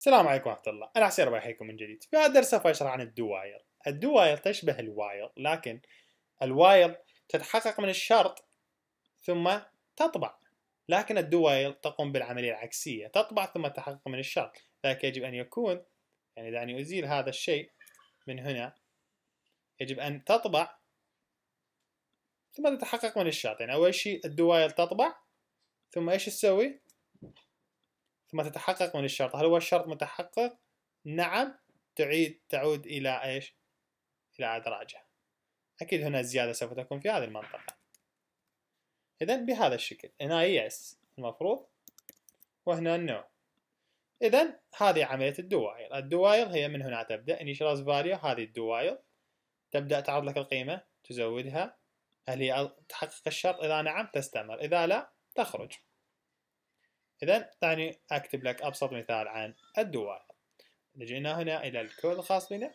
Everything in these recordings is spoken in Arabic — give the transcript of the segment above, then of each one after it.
السلام عليكم ورحمة الله. أنا حسين ربيع أحييكم من جديد. في هذا الدرس سوف أشرح عن الدواير الدواير تشبه الواير لكن الواير تتحقق من الشرط ثم تطبع. لكن ال do while تقوم بالعملية العكسية تطبع ثم تتحقق من الشرط. لذلك يجب أن يكون يعني دعني أزيل هذا الشيء من هنا يجب أن تطبع ثم تتحقق من الشرط. يعني أول شيء ال do while تطبع ثم إيش تسوي؟ ثم تتحقق من الشرط. هل هو الشرط متحقق؟ نعم. تعيد تعود إلى إيش؟ إلى أدراجها أكيد هنا الزيادة سوف تكون في هذه المنطقة. إذا بهذا الشكل. هنا يس المفروض. وهنا نو إذا هذه عملية الدوائر. الدوائر هي من هنا تبدأ. initialize value هذه الدوائر. تبدأ تعرض لك القيمة تزودها. هل هي تحقق الشرط؟ إذا نعم تستمر. إذا لا تخرج. إذا دعني أكتب لك أبسط مثال عن ال do while جئنا هنا إلى الكود الخاص بنا.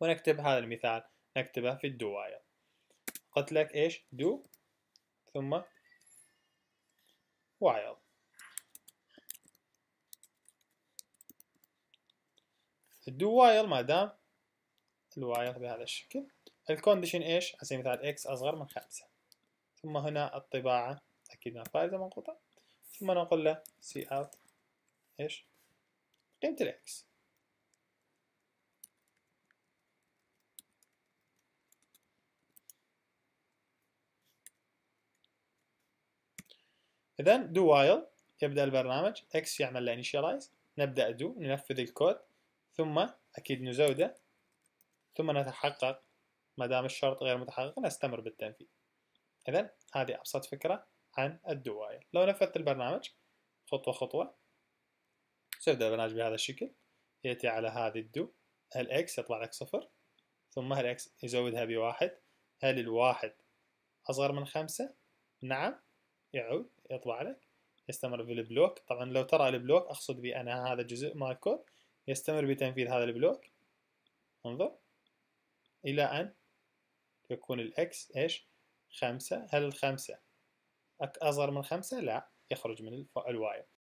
ونكتب هذا المثال نكتبه في ال do while قلت لك إيش؟ do. ثم while ال do while ما دام ال while بهذا الشكل. ال condition إيش؟ على سبيل المثال x أصغر من خمسة. ثم هنا الطباعة. أكيد فارزة منقوطة ثم نقول له cout إيش؟ قيمة ال x اذا do while يبدأ البرنامج. x يعمل له initialize. نبدأ do ننفذ الكود. ثم أكيد نزوده. ثم نتحقق ما دام الشرط غير متحقق نستمر بالتنفيذ. اذا هذه أبسط فكرة. عن ال do while لو نفذت البرنامج خطوة خطوة سيبدأ البرنامج بهذا الشكل. يأتي على هذه ال do ال x يطلع لك صفر ثم ال x يزودها بواحد. هل الواحد أصغر من خمسة نعم يعود يطلع لك. يستمر في ال block طبعا لو ترى ال block أقصد بأن هذا جزء مال الكود يستمر بتنفيذ هذا ال block. انظر. إلى أن يكون ال x إيش؟ خمسة. هل الخمسة أصغر من خمسة؟ لا يخرج من ال while